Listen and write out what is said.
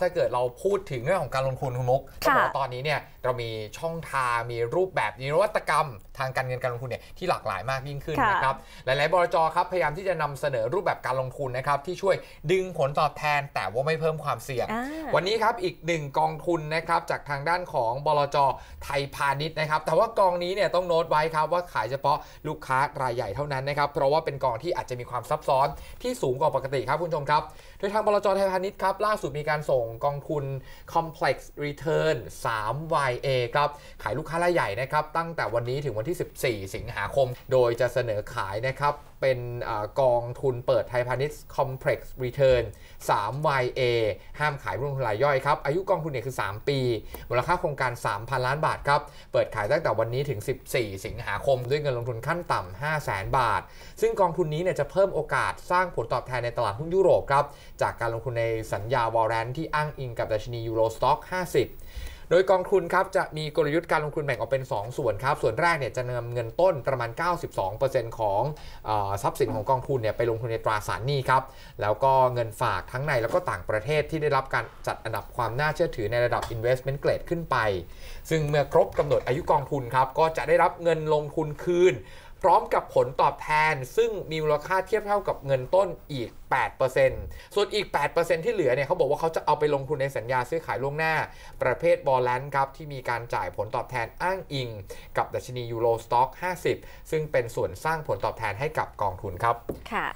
ถ้าเกิดเราพูดถึงเรื่องของการลงทุนคุณมุกต้องบอกว่าตอนนี้เนี่ยเรามีช่องทางมีรูปแบบมีนวัตกรรม ทางการเงินการลงทุนเนี่ยที่หลากหลายมากยิ่งขึ้นนะครับหลายๆบลจครับพยายามที่จะนำเสนอรูปแบบการลงทุนนะครับที่ช่วยดึงผลตอบแทน แต่ว่าไม่เพิ่มความเสี่ยงวันนี้ครับอีกหนึ่งกองทุนนะครับจากทางด้านของบลจไทยพาณิชย์นะครับ แต่ว่ากองนี้เนี่ยต้องโน้ตไว้ครับว่าขายเฉพาะลูกค้ารายใหญ่เท่านั้นนะครับ เพราะว่าเป็นกองที่อาจจะมีความซับซ้อนที่สูงกว่าปกติครับคุณผู้ชมครับ โดยทางบลจไทยพาณิชย์ครับล่าสุดมีการส่งกองทุน Complex Return 3YA ครับ ขายลูกค้ารายใหญ่นะครับ ตั้งแต่วันนี้ถึงวันที่ 14 สิงหาคม โดยจะเสนอขายนะครับ เป็นอกองทุนเปิดไทยพาณิชย์ Complex Return 3YA ห้ามขายรุ่นทุรายย่อยครับ อายุกองทุนเนี่ยคือ 3 ปี มูลค่าโครงการ 3,000 ล้านบาทครับ เปิดขายตั้งแต่วันนี้ถึง 14 สิงหาคม ด้วยเงินลงทุนขั้นต่ำ 5 0 0 0 0 0บาท ซึ่งกองทุนนี้เนี่ยจะเพิ่มโอกาสสร้างผลตอบแทนในตลาดหุ้นยุโรปครับ จากการลงทุนในสัญญาวอร์แรนต์ที่อ้างอิงกับดัชนี Euro Stoxx 50 โดยกองทุนครับจะมีกลยุทธ์การลงทุนแบ่งออกเป็น 2 ส่วนครับ ส่วนแรกเนี่ยจะนำเงินต้นประมาณ 92%ของทรัพย์สินของกองทุนเนี่ยไปลงทุนในตราสารหนี้ครับ แล้วก็เงินฝากทั้งในแล้วก็ต่างประเทศที่ได้รับการจัดอันดับความน่าเชื่อถือในระดับ investment grade ขึ้นไป ซึ่งเมื่อครบกำหนดอายุกองทุนครับก็จะได้รับเงินลงทุนคืน พร้อมกับผลตอบแทน ซึ่งมีมูลค่าเทียบเท่ากับเงินต้นอีก 8%ส่วนอีก 8%ที่เหลือเนี่ยเขาบอกว่าเขาจะเอาไปลงทุนในสัญญาซื้อขายล่วงหน้า ประเภทวอร์แรนต์ครับ ที่มีการจ่ายผลตอบแทนอ้างอิง กับดัชนี Euro Stoxx 50 ซึ่งเป็นส่วนสร้างผลตอบแทนให้กับกองทุนครับ ค่ะ